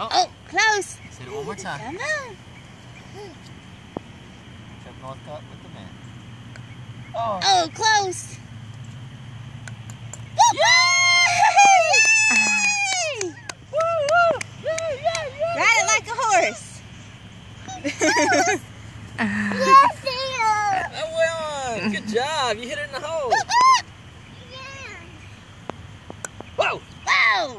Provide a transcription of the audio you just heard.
Oh, Oh, close. say it one more time. Come on. Chuck Northcutt with the man. Oh. Oh, close. Yay! Ride it like a horse. yes, That went on. Good job. You hit it in the hole. Whoa. Whoa!